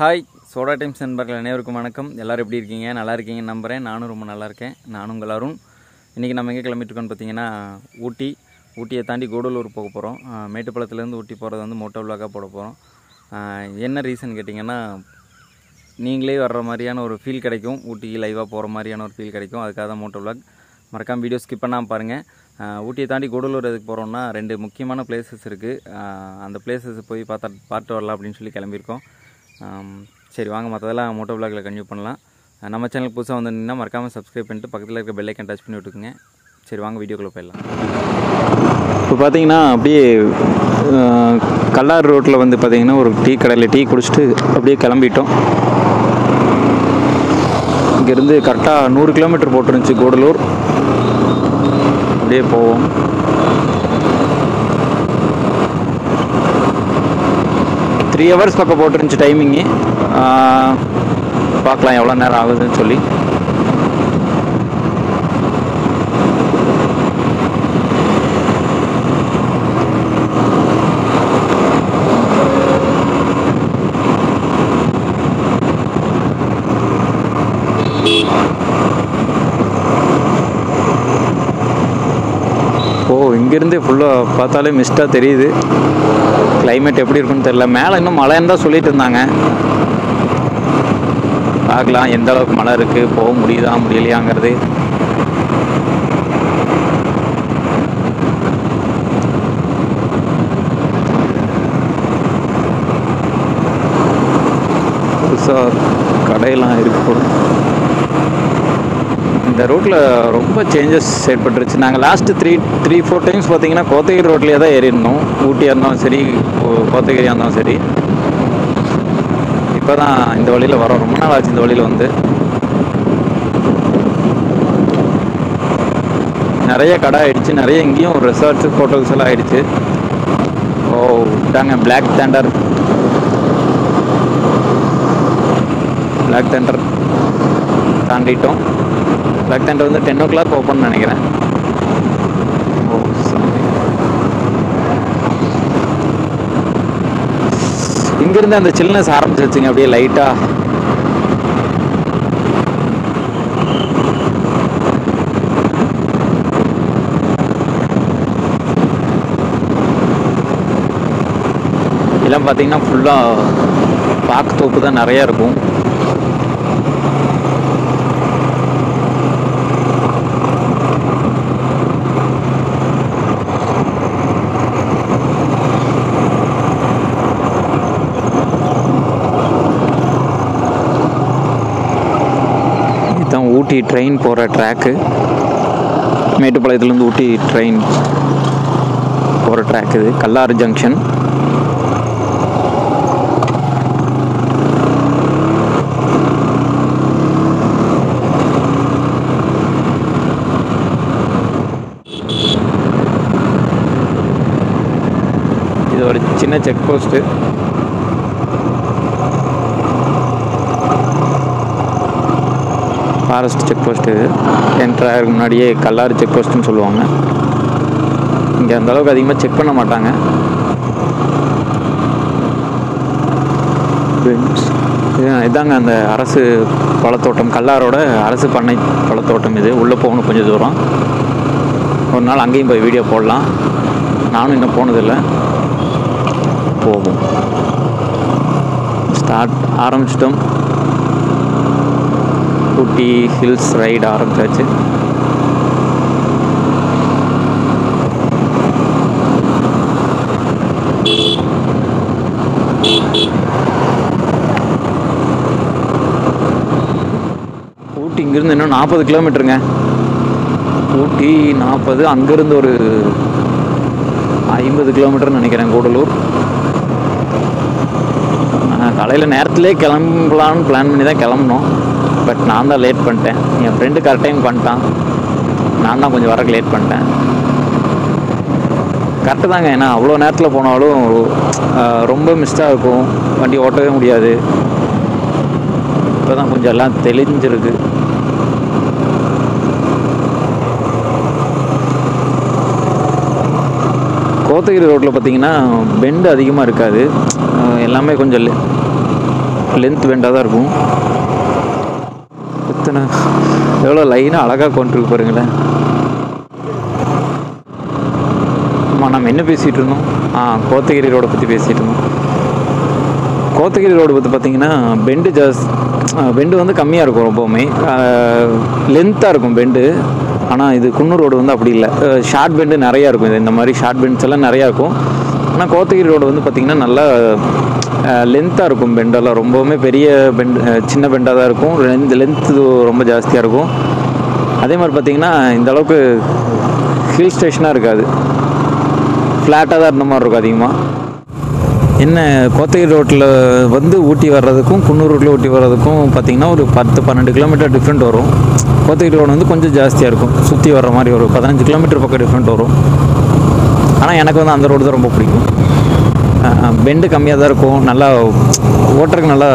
Hi soda times நண்பர்கள் அனைவருக்கும் வணக்கம். எல்லோரும் எப்படி இருக்கீங்க? நல்லா இருக்கீங்கன்னு நம்புகிறேன் நானும் ரொம்ப நல்லா இருக்கேன். நானும் உங்கள் அருண். இன்றைக்கி நம்ம எங்கே கிளம்பிட்டுருக்கோம்னு பார்த்தீங்கன்னா ஊட்டி. ஊட்டியை தாண்டி கோடலூர் போக போகிறோம் மேட்டுப்பாளத்துலேருந்து ஊட்டி போகிறது வந்து மோட்டோ விளாக்காக போட போகிறோம் என்ன ரீசன் கேட்டிங்கன்னா நீங்களே வர்ற மாதிரியான ஒரு ஃபீல் கிடைக்கும். ஊட்டிக்கு லைவாக போகிற மாதிரியான ஒரு ஃபீல் கிடைக்கும். அதுக்காக தான் மோட்டோ விளாக். மறக்காமல் வீடியோ ஸ்கிப் பண்ணாமல் பாருங்கள் ஊட்டியை தாண்டி கூடலூர் எதுக்கு போகிறோம்னா ரெண்டு முக்கியமான பிளேசஸ் இருக்குது அந்த பிளேசஸ் போய் பார்த்தா பார்த்து வரலாம் அப்படின்னு சொல்லி கிளம்பியிருக்கோம். சரி வாங்க மற்றதெல்லாம் மோட்டோ பிளாகில் கன்யூ பண்ணலாம். நம்ம சேனல் புதுசாக வந்திருந்தீங்கன்னா மறக்காமல் சப்ஸ்கிரைப் பண்ணிட்டு பக்கத்தில் இருக்க பெல்லைக்கன் டச் பண்ணி விட்டுக்குங்க. சரி வாங்க வீடியோக்குள்ளே போயிடலாம். இப்போ பார்த்தீங்கன்னா அப்படியே கல்லார் ரோட்டில் வந்து பார்த்தீங்கன்னா ஒரு டீ கடையில் டீ குடிச்சிட்டு அப்படியே கிளம்பிட்டோம். இங்கேருந்து கரெக்டாக நூறு கிலோமீட்டர் போட்டுருந்துச்சு கூடலூர். அப்படியே போவோம். த்ரீ ஹவர்ஸ் பக்கம் போட்டுருந்துச்சு டைமிங்கு பார்க்கலாம் எவ்வளோ நேரம் ஆகுதுன்னு சொல்லி ஓ இங்கேருந்து ஃபுல்லாக பார்த்தாலே மிஸ்ட்டாக தெரியுது. கிளைமேட் எப்படி இருக்குன்னு தெரியல. மேலே இன்னும் மழைன்னு தான் சொல்லிட்டு இருந்தாங்க. பார்க்கலாம் எந்த அளவுக்கு மழை இருக்குது போக முடியுதா முடியலையாங்கிறது. புதுசாக கடையெல்லாம் இருக்கும் இந்த ரூட்டில் ரொம்ப சேஞ்சஸ் ஏற்பட்டுருச்சு. நாங்கள் last three three four times பார்த்தீங்கன்னா கோத்தகிரி ரோட்லேயே தான் ஏறிடணும் ஊட்டியாக இருந்தாலும் சரி கோத்தகிரியாக இருந்தாலும் சரி. இப்போ தான் இந்த வழியில் வரோம். ரொம்ப நாள் ஆச்சு இந்த வழியில் வந்து. நிறைய கடை ஆயிடுச்சு. நிறைய இங்கேயும் ரெசார்ட்ஸு ஹோட்டல்ஸ் எல்லாம் ஆகிடுச்சு ஓ விட்டாங்க பிளாக் தேண்டர் பிளாக் தேண்டர் தாண்டிட்டோம். பிளாக் தேண்டர் வந்து டென் ஓ கிளாக் ஓப்பன் நினைக்கிறேன். ஓ இங்கிருந்து அந்த சில்னஸ் ஆரம்பிச்சிருச்சுங்க அப்படியே லைட்டாக இதெல்லாம் பார்த்தீங்கன்னா ஃபுல்லாக பாக்கு தோப்பு தான் நிறையா இருக்கும். ஊட்டி ட்ரெயின் போகிற ட்ராக்கு மேட்டுப்பாளையத்துலேருந்து ஊட்டி ட்ரெயின் போகிற ட்ராக் இது. கல்லாறு ஜங்ஷன் இது ஒரு சின்ன check post forest check post இது. என்ட்ரு ஆகிறதுக்கு முன்னாடியே கல்லாறு செக் போஸ்ட்டுன்னு சொல்லுவாங்க. இங்கே அந்த அளவுக்கு அதிகமாக செக் பண்ண மாட்டாங்க. இதாங்க அந்த அரசு பழத்தோட்டம் கல்லாரோட அரசு பண்ணை பழத்தோட்டம் இது. உள்ளே போகணும் கொஞ்சம் தூரம். ஒரு நாள் அங்கேயும் போய் வீடியோ போடலாம். நானும் இன்னும் போனதில்லை. போகும் ஸ்டார்ட் ஆரம்பிச்சிட்டோம். ஊட்டி ஹில்ஸ் ரைடு ஆரம்பிச்சாச்சு. ஊட்டி இங்கேருந்து இன்னும் நாற்பது கிலோமீட்டருங்க. ஊட்டி நாற்பது அங்கேருந்து ஒரு ஐம்பது கிலோமீட்டர்னு நினைக்கிறேன் கூடலூர். காலையில் நேரத்திலே கிளம்பலான்னு பிளான் பண்ணி தான் கிளம்புனோம். பட் நான் தான் லேட் பண்ணிட்டேன். என் ஃப்ரெண்டு கரெக்ட் டைம் பண்ணிட்டான் நான் தான் கொஞ்சம் வரக்கு லேட் பண்ணிட்டேன். கரெக்டு தாங்க. ஏன்னா அவ்வளோ நேரத்தில் போனாலும் ரொம்ப மிஸ்டாக இருக்கும். வண்டி ஓட்டவே முடியாது. இப்போ தான் கொஞ்சம் எல்லாம் தெளிஞ்சிருக்கு. கோத்தகிரி ரோட்டில் பார்த்தீங்கன்னா பெண்டு அதிகமாக இருக்காது. எல்லாமே கொஞ்சம் லென்த் பெண்டாக தான் இருக்கும். எவ்வளோ லைனாக அழகாக கொண்டுருக்கு பாருங்களேன். ஆமாம் நம்ம என்ன பேசிகிட்டு இருந்தோம்? ஆ கோத்தகிரி ரோடை பற்றி பேசிகிட்டு இருந்தோம். கோத்தகிரி ரோடு பற்றி பார்த்தீங்கன்னா பெண்டு ஜாஸ் பெண்டு வந்து கம்மியாக இருக்கும் ரொம்பவுமே. லென்த்தாக இருக்கும் பெண்டு ஆனால் இது குன்னூர் ரோடு வந்து அப்படி இல்லை. ஷார்ட் பெண்டு நிறையா இருக்கும். இது இந்த மாதிரி ஷார்ட் பெண்ட்ஸ் எல்லாம் நிறையா இருக்கும். ஆனால் கோத்தகிரி ரோடு வந்து பார்த்திங்கன்னா நல்லா லென்த்தாக இருக்கும் பெண்டெல்லாம் ரொம்பவுமே பெரிய பெண்ட் சின்ன பெண்டாக தான் இருக்கும். லென்த் லென்த்து ரொம்ப ஜாஸ்தியாக இருக்கும். அதே மாதிரி பார்த்திங்கன்னா இந்த அளவுக்கு ஹில் ஸ்டேஷனாக இருக்காது. ஃப்ளாட்டாக தான் இருந்த மாதிரி இருக்கும் அதிகமாக என்ன கோத்தகிரி ரோட்டில் வந்து ஊட்டி வர்றதுக்கும் குன்னூர் ரோட்டில் ஊட்டி வர்றதுக்கும் பார்த்திங்கன்னா ஒரு பத்து பன்னெண்டு கிலோமீட்டர் டிஃப்ரெண்ட் வரும். கோத்தகிரி ரோடு வந்து கொஞ்சம் ஜாஸ்தியாக இருக்கும். சுற்றி வர்ற மாதிரி ஒரு பதினஞ்சு கிலோமீட்டர் பக்கம் டிஃப்ரெண்ட் வரும். ஆனால் எனக்கு வந்து அந்த ரோடு தான் ரொம்ப பிடிக்கும். பெண்டு கம்மியாக தான் இருக்கும். நல்லா ஓட்டுறதுக்கு நல்லா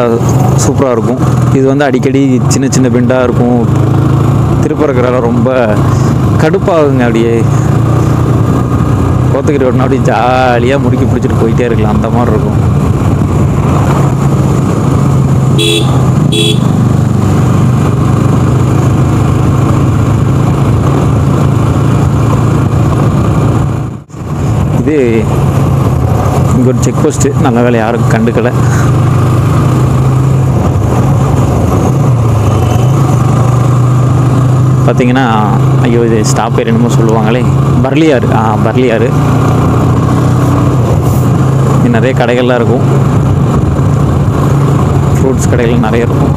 சூப்பராக இருக்கும். இது வந்து அடிக்கடி சின்ன சின்ன பெண்டாக இருக்கும். திருப்பறக்கிறதால ரொம்ப கடுப்பாகுங்க அப்படியே. கோத்தகிரி ஓட்டினா அப்படியே ஜாலியாக முறுக்கி பிடிச்சிட்டு போயிட்டே இருக்கலாம். அந்த மாதிரி இருக்கும். வந்து இங்கே ஒரு செக் போஸ்ட்டு நல்ல வேலை யாரும் கண்டுக்கலை. பார்த்தீங்கன்னா ஐயோ இது ஸ்டாப் பேர் என்னமோ சொல்லுவாங்களே. பர்லியாறு ஆ பர்லியாறு. இங்கே நிறைய கடைகள்லாம் இருக்கும். ஃப்ரூட்ஸ் கடைகள் நிறைய இருக்கும்.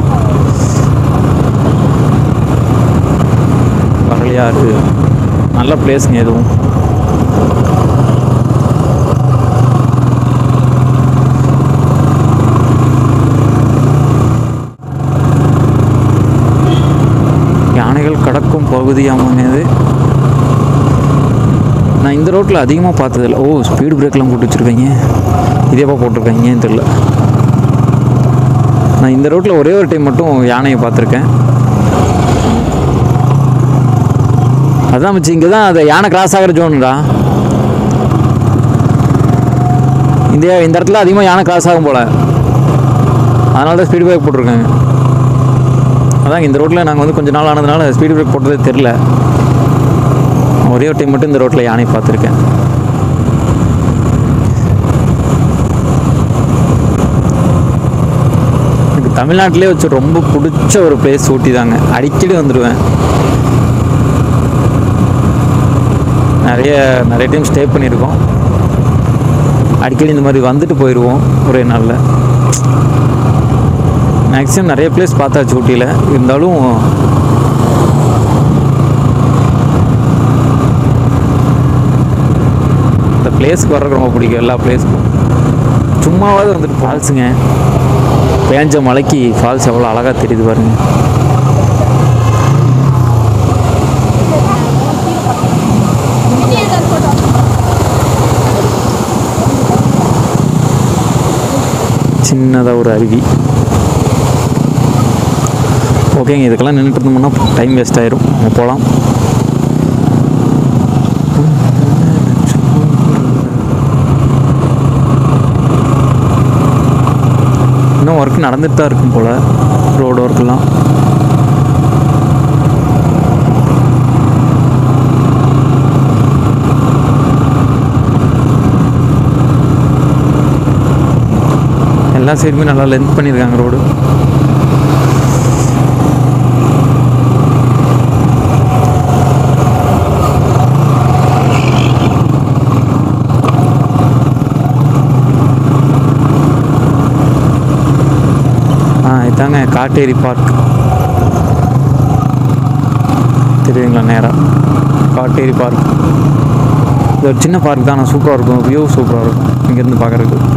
பர்லியாறு நல்ல பிளேஸுங்க எதுவும். கடக்கும் இது நான் இந்த ரோட்டில் அதிகமாக பார்த்ததில்ல. ஓ ஸ்பீடு பிரேக்லாம் போட்டு வச்சுருக்காங்க. இதேப்பா போட்டிருக்காங்கன்னு தெரில நான் இந்த ரோட்டில் ஒரே ஒரு டைம் மட்டும் யானையை பார்த்துருக்கேன். அதான் மச்சி இங்கே தான் அது யானை கிராஸ் ஆகிற ஜோனுடா இந்த இந்த இடத்துல அதிகமாக யானை கிராஸ் ஆகும் போல். அதனால தான் ஸ்பீடு பிரேக் போட்டிருக்காங்க. அதான் இந்த ரோட்டில் நாங்கள் வந்து கொஞ்சம் நாள் ஆனதுனால ஸ்பீடு பிரேக் போட்டதே தெரில ஒரே ஒரு டைம் மட்டும் இந்த ரோட்டில் யானை பார்த்துருக்கேன். எனக்கு தமிழ்நாட்டிலே வச்சு ரொம்ப பிடிச்ச ஒரு பிளேஸ் ஊட்டி தாங்க. அடிக்கடி வந்துடுவேன் நிறைய நிறைய டைம் ஸ்டே பண்ணியிருக்கோம். அடிக்கடி இந்த மாதிரி வந்துட்டு போயிடுவோம் ஒரே நாளில். மேக்ஸிமம் நிறைய பிளேஸ் பார்த்தாச்சு ஊட்டியில். இருந்தாலும் இந்த பிளேஸ்க்கு வர்றது ரொம்ப பிடிக்கும். எல்லா பிளேஸ்க்கும் சும்மாவாவது வந்துட்டு ஃபால்ஸுங்க பேஞ்ச மலைக்கு ஃபால்ஸ் எவ்வளோ அழகாக தெரியுது பாருங்க. சின்னதாக ஒரு அருவி. ஓகேங்க இதுக்கெல்லாம் நின்றுட்டு இருந்தோம்னா டைம் வேஸ்ட் ஆயிரும். நம்ம போகலாம் இன்னும் ஒர்க் நடந்துட்டு தான் இருக்கும் போல். ரோடு ஒர்க்கெல்லாம் எல்லா சைடுமே நல்லா லென்த் பண்ணியிருக்காங்க ரோடு ஆ இதாங்க காட்டேரி பார்க் தெரியுங்களா நேராக காட்டேரி பார்க் இது ஒரு சின்ன பார்க் தான். ஆனால் சூப்பராக இருக்கும். வியூ சூப்பராக இருக்கும். இங்கேருந்து பார்க்குறதுக்கு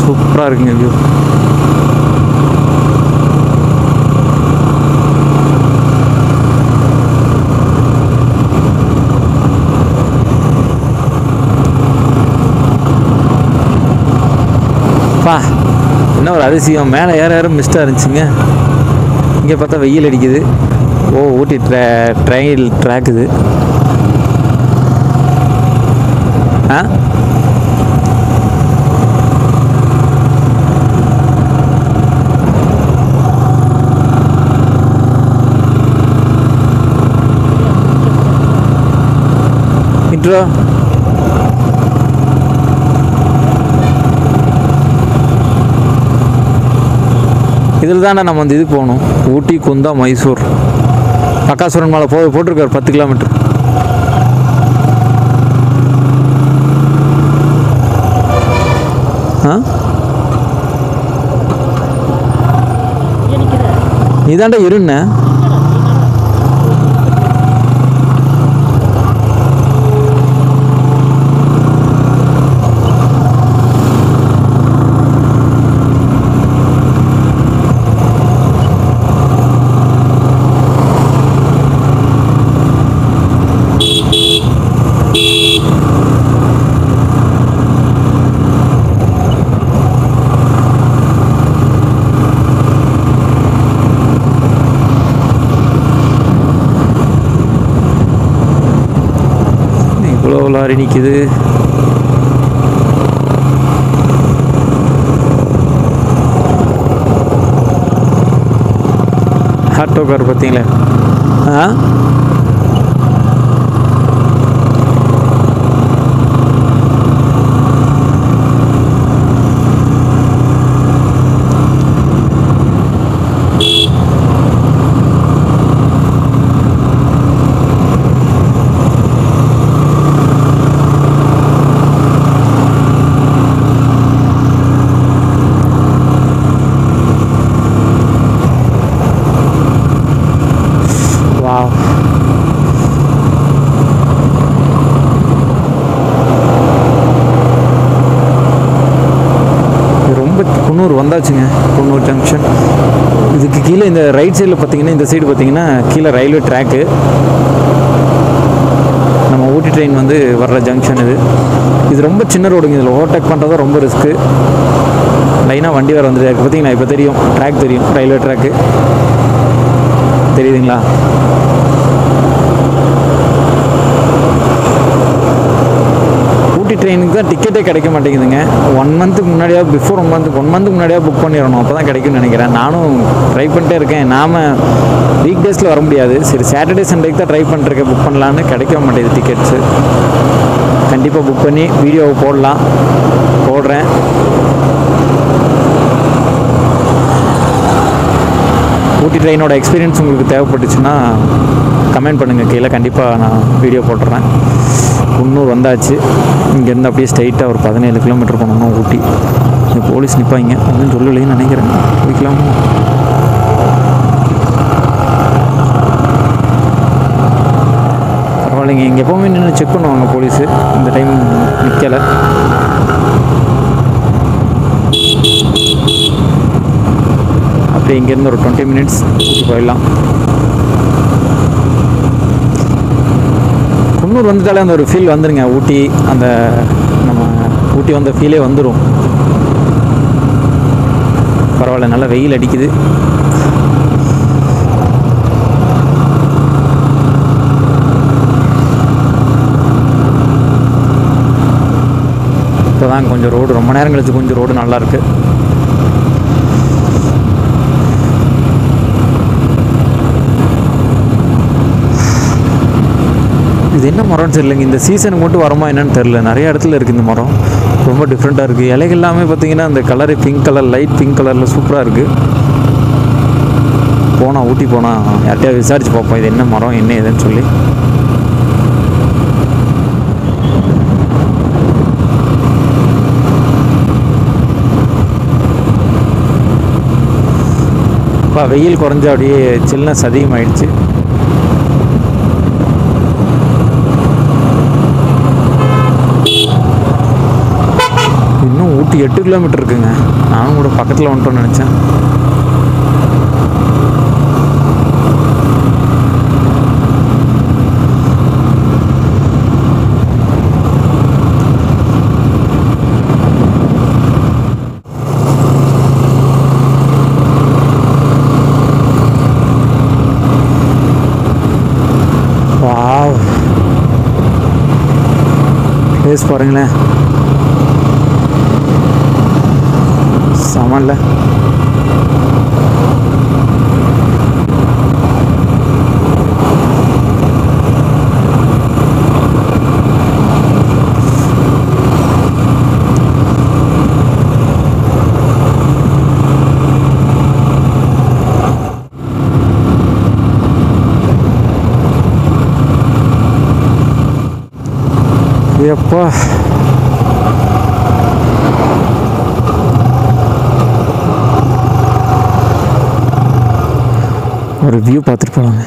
சூப்பராக இருக்குங்க வியூ அதிசயம் மேலே ஏற ஏற மிஸ்டாக இருந்துச்சுங்க. இங்கே பார்த்தா வெயில் அடிக்குது. ஓ ஊட்டி ட்ரா ட்ரெயில் ட்ராக் இது ஆ? இன்ட்ரோ? இதில் தானே நம்ம வந்து இது போகணும். ஊட்டி குந்தா மைசூர். பக்காசுரன் மலை போ போட்டிருக்காரு பத்து கிலோமீட்டர். ஆ? இதாண்டா இருண்ண இவ்வளோ லாரி நிற்கிது ஆட்டோ கார் பார்த்தீங்களா? ஆ வாவ் இது ரொம்ப குன்னூர் வந்தாச்சுங்க குன்னூர் ஜங்ஷன் இதுக்கு கீழே இந்த ரைட் சைடில் பார்த்தீங்கன்னா இந்த சைடு பார்த்தீங்கன்னா கீழே ரயில்வே ட்ராக்கு நம்ம ஊட்டி ட்ரெயின் வந்து வர்ற ஜங்ஷன் இது. இது ரொம்ப சின்ன ரோடுங்க இதில் ஓவர்டேக் பண்ணுறது ரொம்ப ரிஸ்க்கு லைனாக வண்டி வேறு வந்துட்டு இருக்கு. பார்த்தீங்களா இப்போ தெரியும். ட்ராக் தெரியும். ரயில்வே ட்ராக்கு தெரியுதுங்களா ஊட்டி ட்ரெயினுக்கு தான் டிக்கெட்டே கிடைக்க மாட்டேங்குதுங்க. ஒன் மந்த்துக்கு முன்னாடியா பிஃபோர் ஒன் மந்த்துக்கு ஒன் மந்த்துக்கு முன்னாடியாக புக் பண்ணிடணும். அப்போ தான் கிடைக்கும்னு நினைக்கிறேன். நானும் ட்ரை பண்ணிட்டே இருக்கேன். நாம் வீக் டேஸில் வர முடியாது. சரி சாட்டர்டே சண்டேக்கு தான் ட்ரை பண்ணிருக்கேன் புக் பண்ணலான்னு கிடைக்க மாட்டேங்குது டிக்கெட்ஸு கண்டிப்பாக புக் பண்ணி வீடியோவை போடலாம். போடுறேன். ஊட்டி ட்ரெயினோட எக்ஸ்பீரியன்ஸ் உங்களுக்கு தேவைப்பட்டுச்சுன்னா கமெண்ட் பண்ணுங்கள் கீழே கண்டிப்பாக நான் வீடியோ போட்டுறேன். குன்னூர் வந்தாச்சு. இங்கேருந்து அப்படியே ஸ்ட்ரைட்டாக ஒரு பதினேழு கிலோமீட்டர் போனோம்னா ஊட்டி. இந்த போலீஸ் நிற்பாங்க அப்படின்னு சொல்லலைன்னு நினைக்கிறேன். போய்க்கலாம். பரவாயில்லைங்க. இங்கே எப்போவுமே நின்று செக் பண்ணுவாங்க போலீஸு இந்த டைம் நிற்கலை அப்படியே இங்கேருந்து ஒரு டுவெண்ட்டி மினிட்ஸ் போயிடலாம். குன்னூர் வந்துட்டாலே அந்த ஒரு ஃபீல் வந்துருங்க. ஊட்டி அந்த நம்ம ஊட்டி வந்த ஃபீலே வந்துடும் பரவாயில்ல நல்லா வெயில் அடிக்குது. இப்போ தான் கொஞ்சம் ரோடு ரொம்ப நேரம் கழிச்சு கொஞ்சம் ரோடு நல்லா இது என்ன மரம்னு தெரியலங்க. இந்த சீசனுக்கு மட்டும் வரமா என்னன்னு தெரில நிறைய இடத்துல இருக்குது இந்த மரம். ரொம்ப டிஃப்ரெண்ட்டாக இருக்குது இலைகள் எல்லாமே பார்த்தீங்கன்னா அந்த colour pink colour light pink கலரில் சூப்பராக இருக்குது போனால் ஊட்டி போனால் யார்கிட்டயா விசாரித்து பார்ப்போம். இது என்ன மரம் என்ன ஏதுன்னு சொல்லி. அப்பா வெயில் குறைஞ்ச அப்படியே சில்னஸ் அதிகமாகிடுச்சு எட்டு எட்டு கிலோமீட்டர் இருக்குங்க. நானும் கூட பக்கத்தில் வந்துட்டோன்னு நினச்சேன். பிளேஸ் பாருங்களேன். சமல்ல எப்பா ஒரு வியூ பார்த்துட்டு போவாங்க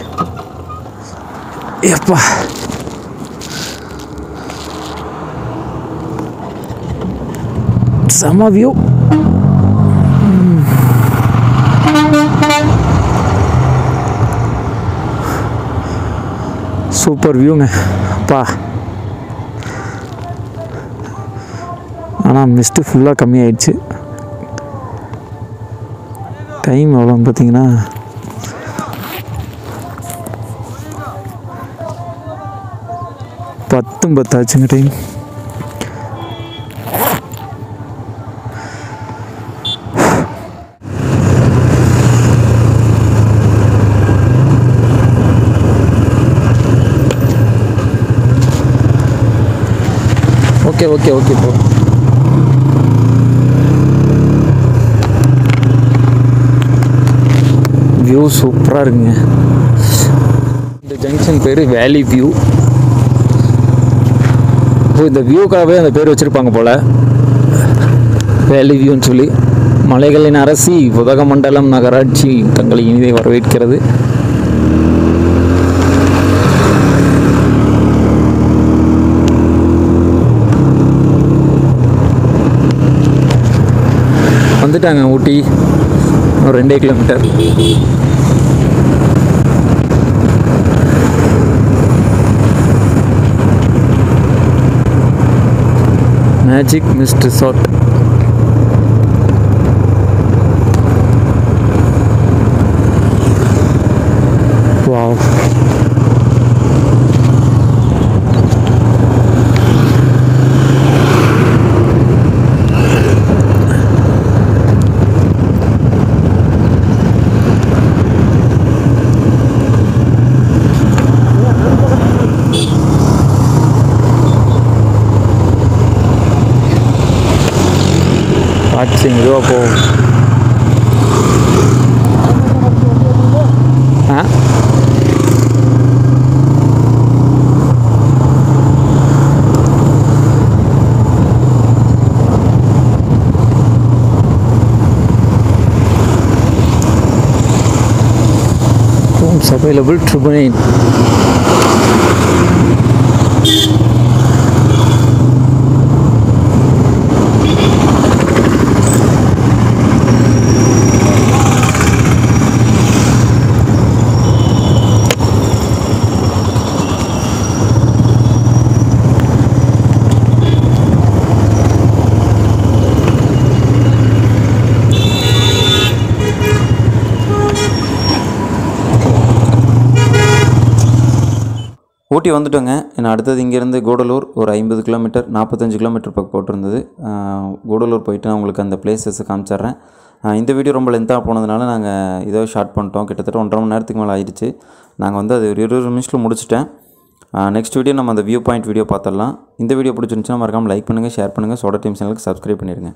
எப்பா. செம வியூ சூப்பர் வியூங்க அப்பா ஆனால் மிஸ்ட்டு ஃபுல்லாக கம்மியாயிடுச்சு. டைம் எவ்வளோன்னு பார்த்தீங்கன்னா பத்தும் பத்தாச்சுங்க time. Okay okay okay bro view சூப்பராக இருக்குங்க. இந்த ஜங்ஷன் பேர் வேலி வியூ இப்போ இந்த வியூக்காகவே அந்த பேர் வச்சுருப்பாங்க போல். வேலி வியூன்னு சொல்லி. மலைகளின் அரசி உதகமண்டலம் நகராட்சி தங்களை இனிதை வரவேற்கிறது. வந்துட்டாங்க ஊட்டி. ஒரு ரெண்டே kilometre. magic mystery sort available Tribunane. Ooty வந்துட்டோங்க. நான் அடுத்தது இங்கேருந்து கூடலூர் ஒரு ஐம்பது கிலோமீட்டர் நாற்பத்தஞ்சு கிலோமீட்டர் பக்கம் போட்டிருந்தது. கூடலூர் போயிட்டு நான் உங்களுக்கு அந்த பிளேசஸை காமிச்சிட்றேன். இந்த வீடியோ ரொம்ப லென்த்தாக போனதுனால நாங்கள் இதோ ஷார்ட் பண்ணிட்டோம். கிட்டத்தட்ட ஒன்றரை மணி நேரத்துக்கு மேலே ஆயிடுச்சு. நாங்கள் வந்து அது ஒரு இருபது நிமிஷத்தில் முடிச்சிட்டேன். நெக்ஸ்ட் வீடியோ நம்ம அந்த வியூ பாயிண்ட் வீடியோ பார்த்துடலாம். இந்த வீடியோ பிடிச்சிருந்துச்சுன்னா மறக்காமல் லைக் பண்ணுங்கள் ஷேர் பண்ணுங்கள் சோட டீம் சேனலுக்கு சப்ஸ்கிரைப் பண்ணிடுங்க.